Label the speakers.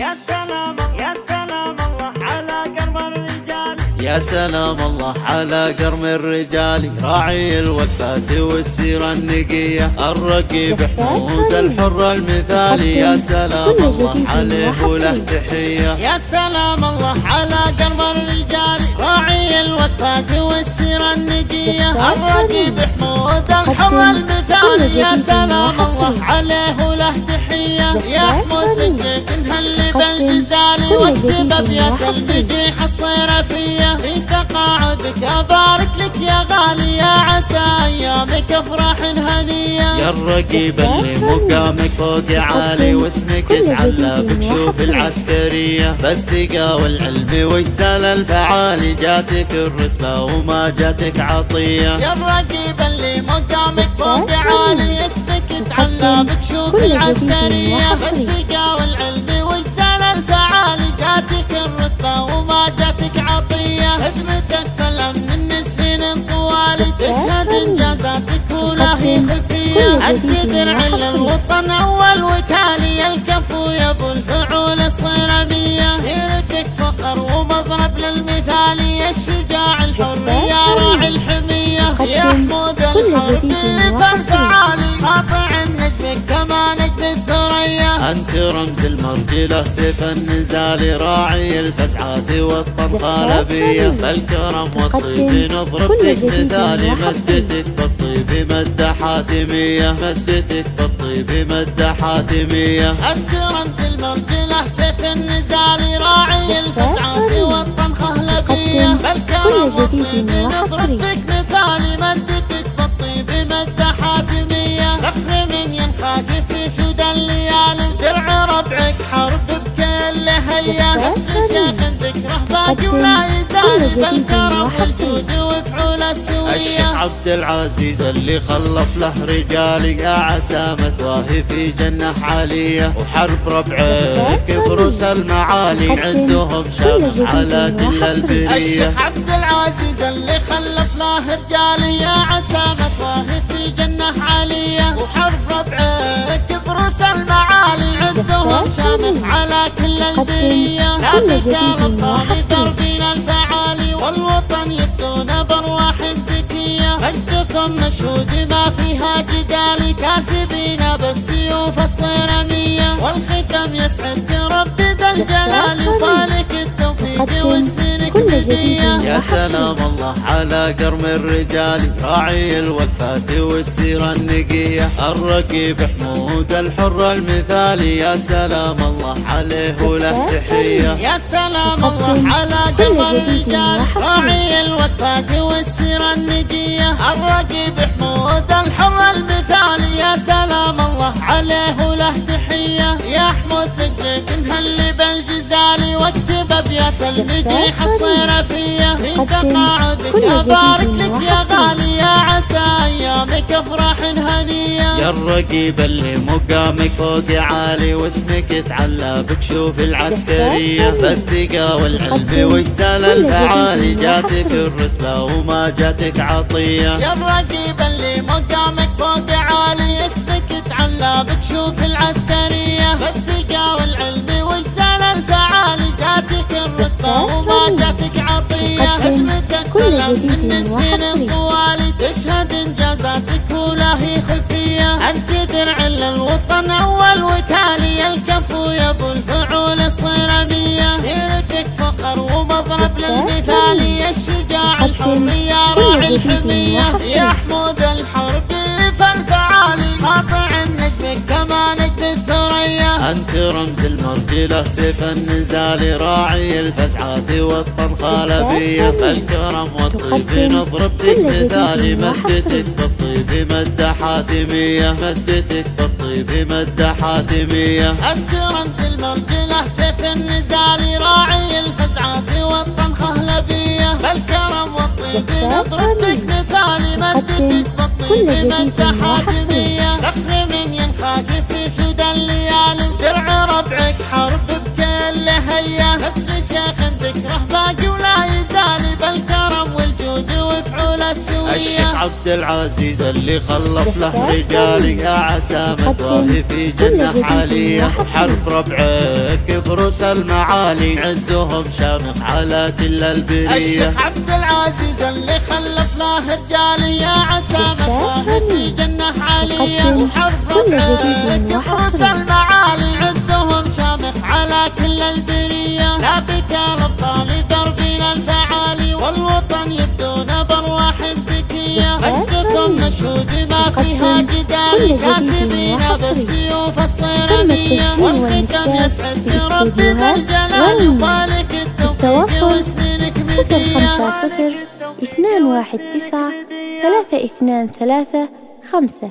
Speaker 1: يا سلام يا سلام الله على قرب الرجال.
Speaker 2: يا سلام الله على قرم الرجال راعي الوفات والسيرة النقية الرقيب حمود الحر المثالي. يا سلام الله عليه وله تحية.
Speaker 1: يا سلام الله على قرب الرجال راعي الوفات والسيرة النقية الرقيب حمود الحر المثالي. يا سلام الله عليه وله تحية. يا حمود لك نهلي واكتب ابيات المديح الصيرفية في تقاعدك ابارك لك يا غالي يا عسى أيامك أفراح هنية.
Speaker 2: يا الرقيب اللي مقامك فوق عالي واسمك تعلى بكشوف العسكرية. بالثقة والعلم واجزال الفعالي جاتك الرتبة وما جاتك عطية.
Speaker 1: يا الرقيب اللي مقامك فوق عالي اسمك تعلى بكشوف العسكرية. بالثقة والعلم جاتك الرتبة وما جاتك عطية. خدمتك فالامن النسلين طوالي تشهد إنجازاتك ولا هي خفية. انت درع للوطن أول وتالي. الكفو يا ابو الفعول الصيرمية. سيرتك فخر ومضرب للمثالي. الشجاع الحر يا راعي الحمية. يا حمود الحرب
Speaker 2: أنت رمز المرجلة سيف النزال راعي الفزعات والطرخالبية بالكرم والطيب نضرب فيك مثالي مدتك بالطيب مدة حاتمية مدتك بالطيب مدة حاتمية
Speaker 1: أنت رمز المرجلة سيف النزال راعي الفزعات والطنخة لبية بالكرم والطيب نضرب بالكرم والجود وفعول السوية.
Speaker 2: الشيخ عبد العزيز اللي خلف له رجال يا عسى مثواه في جنة عالية. وحرب ربعك بروس المعالي عزهم شامخ على كل البرية.
Speaker 1: الشيخ عبد العزيز اللي خلف له رجال يا عسى مثواه في جنة عالية. وحرب ربعك بروس المعالي عزهم شامخ على كل دربنا الفعالي والوطن يفتون بارواح زكية مجدكم مشهود ما فيها جدال كاسبين بالسيوف الصيرمية والختم يسعد رب ذا الجلال وفالك التوفيق وسنينك
Speaker 2: يا سلام الله على قرم الرجال راعي الوفات والسيرة النقية. الرقيب حمود الحر المثالي يا سلام الله عليه وله تحية.
Speaker 1: يا سلام الله على قلب الرجال راعي الوفات والسيرة النقية. الرقيب حمود الحر المثالي يا سلام الله عليه وله تحية يا حمود لك نهلي بالجزال واكتب أبيات المديح الصيرفية في تقاعدك أبارك لك يا
Speaker 2: الرقيب اللي مقامك فوق عالي واسمك تعلى بكشوف العسكرية بالثقة والعلم واجزال الفعالي جاتك الرتبة وما جاتك عطية.
Speaker 1: يا الرقيب اللي مقامك فوق عالي اسمك تعلى بكشوف العسكرية بالثقة والعلم واجزال الفعالي جاتك الرتبة وما جاتك عطية. خدمتك فلم من سنين طوالي تشهد إنجازاتك ولا هي خفية انت درع للوطن أول وتالي الكفو يا أبو الفعول الصيرمية سيرتك فخر ومضرب للمثالي الشجاع الحر يا راعي الحمية. يا حمود
Speaker 2: أنت رمز المرجلة سيف النزال راعي الفزعات والطنخالبية بالكرم والطيب نضرب فيك مثالي مدتك بالطيب مدة حاتمية. مدتك بالطيب مدة حاتمية.
Speaker 1: أنت رمز المرجلة سيف النزال راعي الفزعات والطنخة لبية بالكرم والطيب نضرب فيك مثالي مدتك بالطيب مدة حاتمية
Speaker 2: الشيخ عبد العزيز اللي خلف له رجالي يا عسى متواهي في جنة عالية. حرب ربعك بروس المعالي عزهم شامخ على كل البرية.
Speaker 1: الشيخ عبد العزيز اللي خلف له رجالي يا عسى متواهي في جنة عالية. وحرب ربعك بروس المعالي عزهم شامخ على كل البرية. لا بك الابطال دربنا الفعالي والوطن فيها جدال كاسبين بالسيوف الصيرانية والختم يسعد ربنا الجلال وفالك التوفيق وسنينك مدية
Speaker 3: خمسة صفر اثنان واحد تسعة ثلاثة اثنان ثلاثة خمسة.